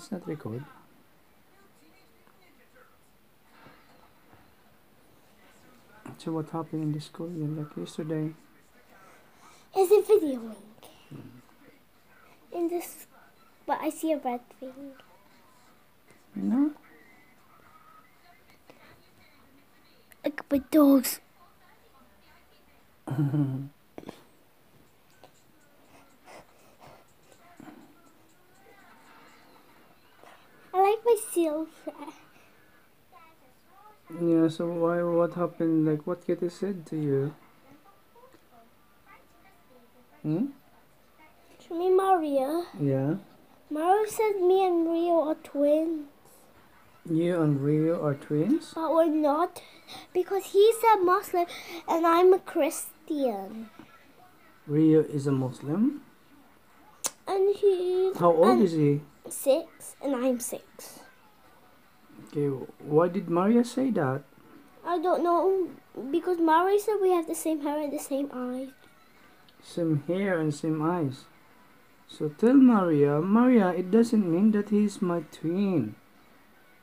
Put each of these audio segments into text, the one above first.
It's not record. So what happened in the school? Like yesterday. Is it videoing? In this, but I see a red thing. No? Like my dogs. silver. yeah, so why what happened? Like what Kitty said to you? Hmm? To me, Maria. Yeah. Mario said me and Rio are twins. You and Rio are twins? But we're not because he's a Muslim and I'm a Christian. Rio is a Muslim. And he's How old is he? six and I'm six. Okay, why did Maria say that? I don't know because Maria said we have the same hair and the same eyes. Same hair and same eyes. So tell Maria, Maria, it doesn't mean that he's my twin.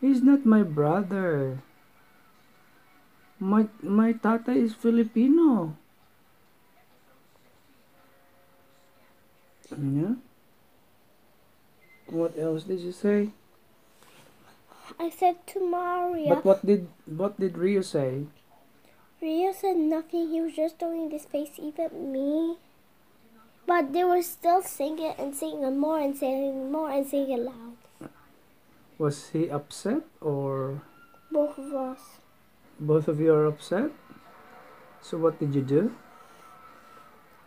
He's not my brother. My my tata is Filipino. Yeah. What else did you say? I said to Maria. But what did what did Rio say? Rio said nothing. He was just doing this face even at me. But they were still singing and singing more and singing more and singing loud. Was he upset or Both of us. both of you are upset? So what did you do?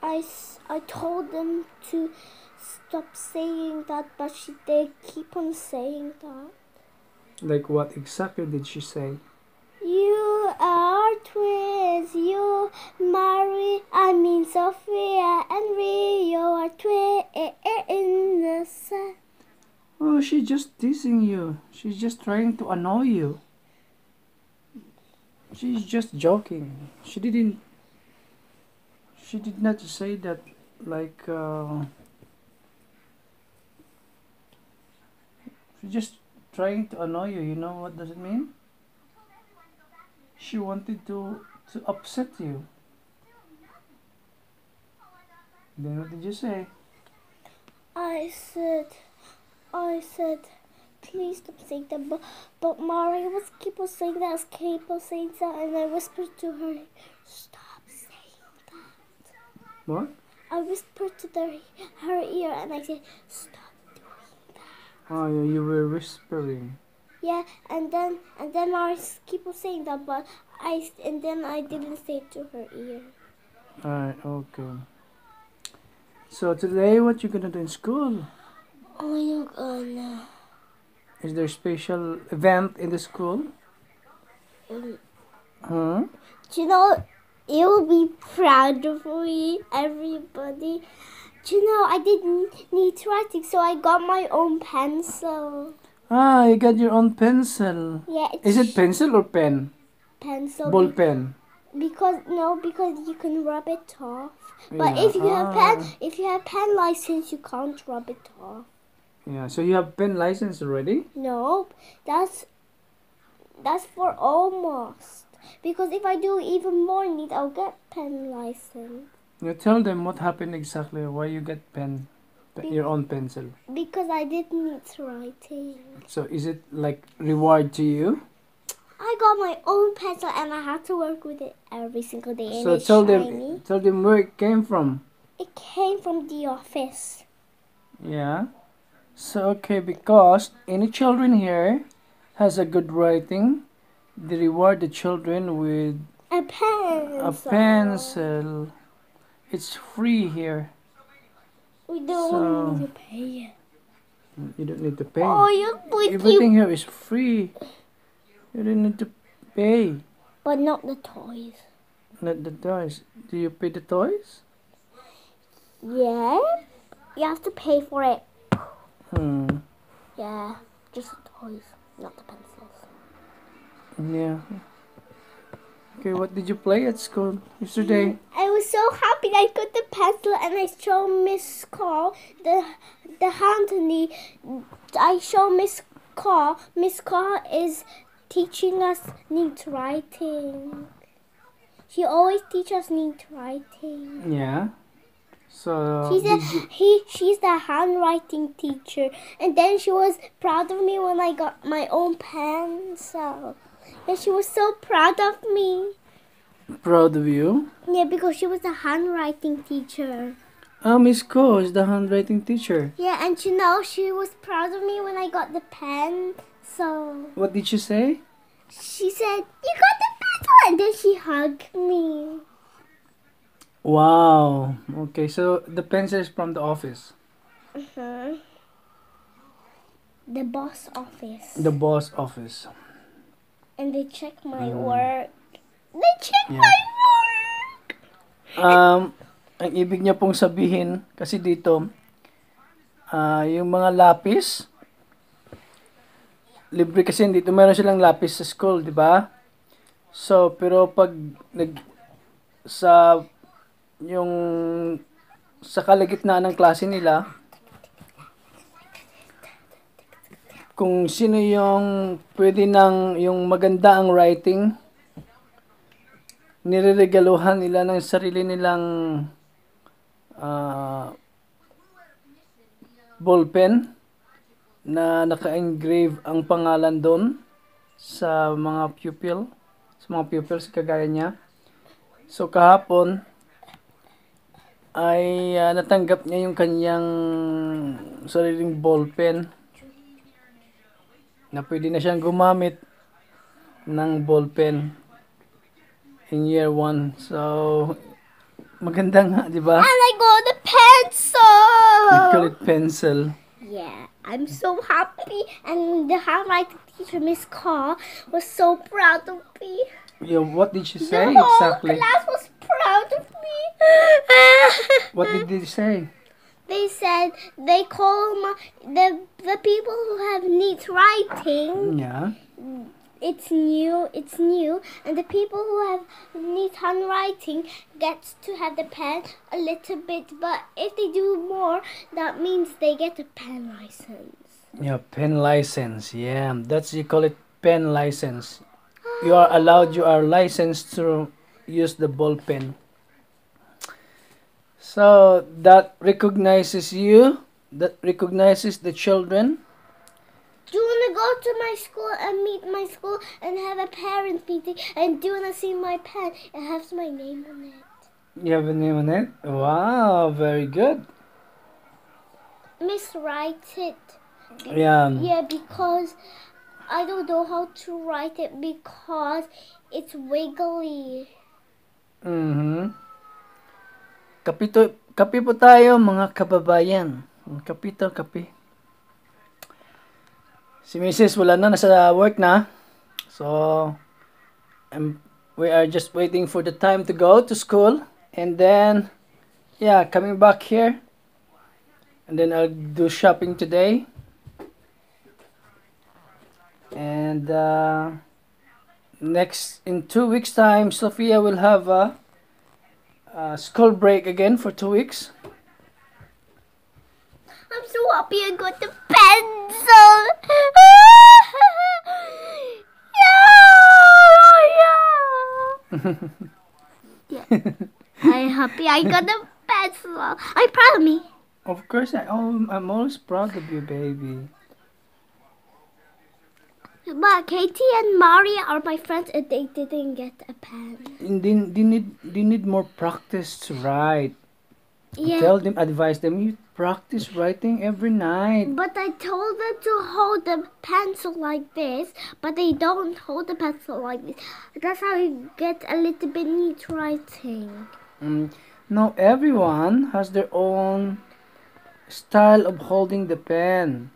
I, I told them to stop saying that, but she, they keep on saying that. Like what exactly did she say? You are twins. You, Mary, I mean Sophia, and Rio are twins. Oh, she's just teasing you. She's just trying to annoy you. She's just joking. She didn't. She did not say that like. Uh, she's just trying to annoy you. You know what does it mean? She wanted to to upset you. Then what did you say? I said, I said, please stop saying that. But, but Maria was keep on saying that, keep on saying that, and I whispered to her, stop saying that. What? I whispered to the, her ear, and I said, stop. Oh, yeah, you were whispering. Yeah, and then and then s- keep on saying that, but I and then I didn't say it to her ear. Alright, okay. So today, what you gonna do in school? Oh, you gonna. Is there a special event in the school? Um, Huh? Do you know, you will be proud of me, everybody. Do you know, I didn't need writing, so I got my own pencil. Ah, you got your own pencil. Yeah, it's Is it pencil or pen? pencil? Ball pen. because no, because you can rub it off. But Yeah, if you have pen, ah. if you have pen license, you can't rub it off. Yeah, so you have pen license already? No, that's that's for almost. Because if I do even more need, I'll get pen license. You tell them what happened exactly, why you get pen, pe- your own pencil. Because I didn't need writing. So is it like reward to you? I got my own pencil and I have to work with it every single day. So tell shiny. them, tell them where it came from. It came from the office. Yeah. So okay, because any children here has a good writing, they reward the children with A pencil. a pencil. It's free here. We don't So- need to pay. You don't need to pay. Oh, you you. Everything here is free. You don't need to pay. But not the toys. Not the toys. Do you pay the toys? Yeah. You have to pay for it. Hmm. Yeah. Just the toys, not the pencils. Yeah. Okay, what did you play at school yesterday? So happy I got the pencil and I showed Miss Carl the the Anthony, I show Miss Carr. Miss Carr is teaching us neat writing. She always teaches neat writing. Yeah. So She's a, he she's the handwriting teacher, and then she was proud of me when I got my own pencil. And she was so proud of me. Proud of you? Yeah, because she was the handwriting teacher. Ah, Miss Ko is the handwriting teacher. Yeah, and you know she was proud of me when I got the pen. So What did she say? she said, "You got the pencil," and then she hugged me. Wow. Okay, so the pencil is from the office. Uh-huh. The boss office, The boss office. and they check my Mm. work. They check Yeah. my work. Um, ang ibig niya pong sabihin, kasi dito, ah yung mga lapis, libre kasi dito meron silang lapis sa school, di ba? So, pero pag nag, sa, yung, sa kalagitnaan ng klase nila, kung sino yung pwede ng, yung maganda ang writing, nireregaluhan nila ng sarili nilang ah, ballpen na naka-engrave ang pangalan doon sa mga pupil, sa mga pupils kagaya niya. So kahapon ay ah, natanggap niya yung kanyang sariling ballpen na pwede na siyang gumamit ng ballpen in year one. So, maganda nga, di ba? And I got the pencil. It pencil. Yeah, I'm so happy. And the handwriting teacher, Miss Carr, was so proud of me. Yeah, what did she The say whole exactly? class was proud of me. What did they say? they said they call my, the the people who have neat writing. Yeah. It's new. It's new, and the people who have neat handwriting gets to have the pen a little bit. But if they do more, that means they get a pen license. Yeah, pen license. Yeah, that's you call it pen license. You are allowed, you are licensed to use the ball pen. So that recognizes you, that recognizes the children. Do you wanna go to my school and meet my school and have a parent meeting? And do you wanna see my pen? It has my name on it. You have a name on it? Wow, very good. Miss writes it. Yeah. Yeah, because I don't know how to write it because it's wiggly. Mhm. Kapito, kape po tayo mga kababayan. Kapito, kape. Si Mrs. wala na, nasa work na. So, um, we are just waiting for the time to go to school. And then, yeah, coming back here. And then I'll do shopping today. And uh, next, in two weeks' time, Sophia will have a, a school break again for two weeks. I'm so happy I got the pencil. yeah, yeah. yeah. I'm happy I got the pencil. Are you proud of me? Of course, I, oh, I'm always proud of you, baby. But Katie and Maria are my friends and they didn't get a pen. They, they need they need more practice to write. Yeah. Tell them, advise them, you practice writing every night. But I told them to hold the pencil like this, but they don't hold the pencil like this. That's how you get a little bit neat writing. Mm, no, everyone has their own style of holding the pen.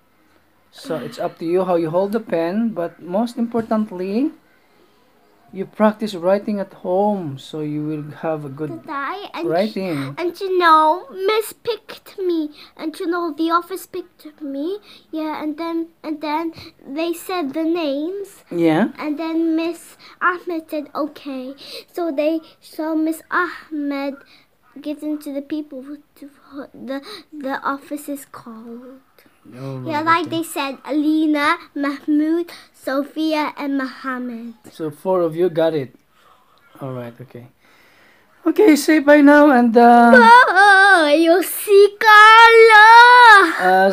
So it's up to you how you hold the pen, but most importantly, you practice writing at home so you will have a good I? And writing. And you know, Miss picked me, and you know, the office picked me. Yeah, and then and then they said the names, Yeah. and then Miss Ahmed said okay. So they so Miss Ahmed given to the people the the office is called. All Yeah, like they said, Alina, Mahmoud, Sophia, and Mohammed. So four of you got it. All right. Okay. Okay. Say bye now, and uh, Oh, you see, Carla. uh,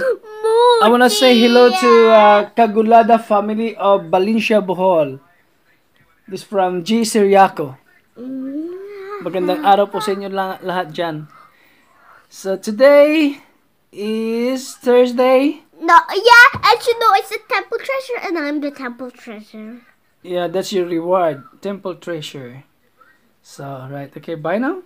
I wanna say hello to uh, Kagulada family of Valencia, Bohol. This from G. Siriaco. Magandang araw po sa inyo lahat dyan. So today is Thursday. No, yeah, and you know it's the temple treasure, and I'm the temple treasure. Yeah, that's your reward. Temple treasure. So, right. Okay, bye now.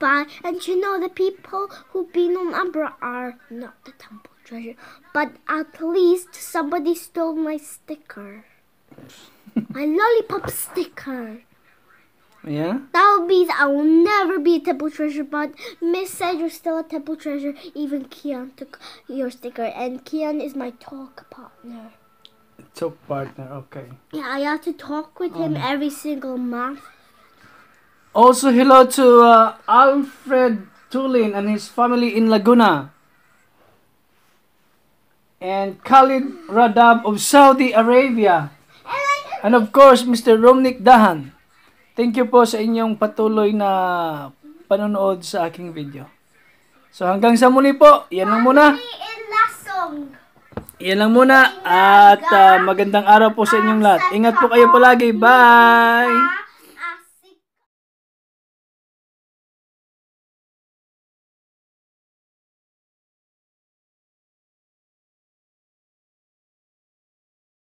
Bye, and you know the people who've been on Umbra are not the temple treasure, but at least somebody stole my sticker, my lollipop sticker. Yeah? That would be. I will never be a temple treasure, but Miss said you're still a temple treasure. Even Kian took your sticker, and Kian is my talk partner. Talk partner. Okay. Yeah, I have to talk with him every single month. Also, hello to uh, Alfred Tulin and his family in Laguna. And Khalid Radab of Saudi Arabia. And of course, Mr. Romnick Dahan. Thank you po sa inyong patuloy na panonood sa aking video. So hanggang sa muli po, yan lang muna. Yan lang muna at uh, magandang araw po sa inyong lahat. Ingat po kayo palagi. Bye!